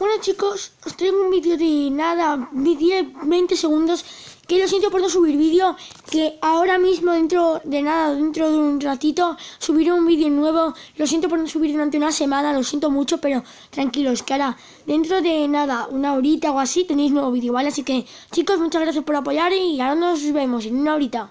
Bueno chicos, os traigo un vídeo de nada, 10, 20 segundos, que lo siento por no subir vídeo, que ahora mismo dentro de nada, dentro de un ratito, subiré un vídeo nuevo, lo siento por no subir durante una semana, lo siento mucho, pero tranquilos, que ahora dentro de nada, una horita o así, tenéis nuevo vídeo, ¿vale? Así que chicos, muchas gracias por apoyar y ahora nos vemos en una horita.